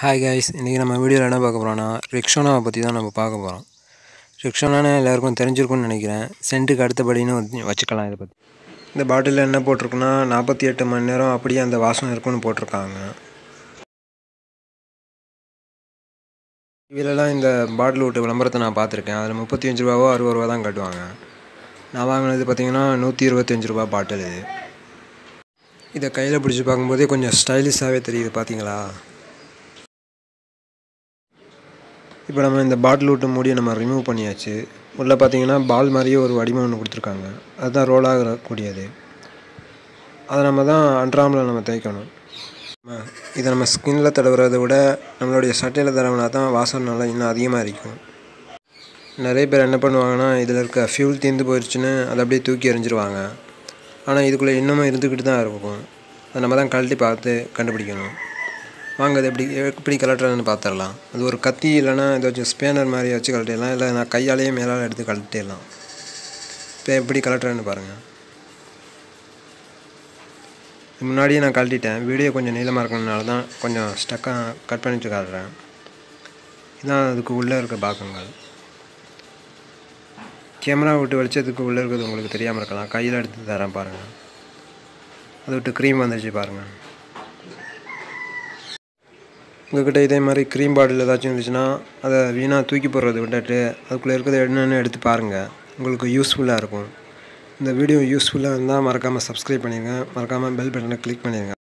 Hi guys இன்றைக்கி நம்ம வீடியோவில் என்ன பார்க்க போகிறோம்னா ரிக்ஷோனாவை பற்றி தான் நம்ம பார்க்க போகிறோம் ரிக்ஷோனான்னு எல்லாருக்கும் தெரிஞ்சிருக்கும்னு நினைக்கிறேன். சென்ட்டுக்கு அடுத்தபடின்னு வச்சுக்கலாம் இதை பற்றி இந்த பாட்டிலில் என்ன போட்டிருக்குன்னா நாற்பத்தி எட்டு மணி நேரம் அப்படியே அந்த வாசம் இருக்குன்னு போட்டிருக்காங்க. இதிலலாம் இந்த பாட்டில் விட்டு விளம்பரத்தை நான் பார்த்துருக்கேன். அதில் முப்பத்தி அஞ்சு ரூபாவோ அறுபது ரூபா தான் கட்டுவாங்க. நான் வாங்கினது பார்த்திங்கன்னா நூற்றி இருபத்தஞ்சி ரூபா பாட்டில் இது. இதை கையில் பிடிச்சி பார்க்கும்போதே கொஞ்சம் ஸ்டைலிஷாகவே தெரியுது பார்த்தீங்களா? இப்போ நம்ம இந்த பாட்டில் விட்டு மூடியை நம்ம ரிமூவ் பண்ணியாச்சு. உள்ளே பார்த்தீங்கன்னா பால் மாதிரியே ஒரு வடிவம் ஒன்று கொடுத்துருக்காங்க. அதுதான் ரோல் ஆகக்கூடியது. அதை நம்ம தான் அன்றாமில் நம்ம தேய்க்கணும். இதை நம்ம ஸ்கின்னில் தடவுறதை விட நம்மளுடைய சட்டையில் தடவினா தான் வாசம் நல்லா இன்னும் அதிகமாக இருக்கும். நிறைய பேர் என்ன பண்ணுவாங்கன்னா இதில் இருக்க ஃபியூல் தீர்ந்து போயிடுச்சுன்னு அதை அப்படியே தூக்கி எறிஞ்சிருவாங்க. ஆனால் இதுக்குள்ளே இன்னமும் இருந்துக்கிட்டு தான் இருக்கும். அதை நம்ம தான் கழட்டி பார்த்து கண்டுபிடிக்கணும். வாங்க அது எப்படி எப்படி கலட்டுறதுன்னு பார்த்துடலாம். அது ஒரு கத்தி இல்லைன்னா ஏதாச்சும் ஸ்பேனர் மாதிரி வச்சு கழட்டிடலாம் இல்லை நான் கையாலேயே மேலால் எடுத்து கழட்டிடலாம். இப்போ எப்படி கலட்டுறேன்னு பாருங்கள் முன்னாடியே நான் கழட்டிட்டேன். வீடியோ கொஞ்சம் நீளமாக இருக்கணுனால தான் கொஞ்சம் ஸ்டக்காக கட் பண்ணி வச்சு காட்டுறேன் இதுதான் அதுக்கு உள்ளே இருக்க பாகங்கள். கேமரா விட்டு வெளிச்சத்துக்கு உள்ளே இருக்கிறது உங்களுக்கு தெரியாமல் இருக்கலாம். கையில் எடுத்து தரேன் பாருங்கள் அதை விட்டு க்ரீம் வந்துடுச்சு பாருங்கள் உங்கள்கிட்ட இதே மாதிரி க்ரீம் பாட்டில் ஏதாச்சும் இருந்துச்சுன்னா அதை வீணாக தூக்கி போடுறத விட்டுட்டு அதுக்குள்ளே இருக்கிறது என்னென்னு எடுத்து பாருங்கள் உங்களுக்கு யூஸ்ஃபுல்லாக இருக்கும். இந்த வீடியோ யூஸ்ஃபுல்லாக இருந்தால் மறக்காமல் சப்ஸ்கிரைப் பண்ணிடுங்க மறக்காமல் பெல் பட்டனை கிளிக் பண்ணிடுங்க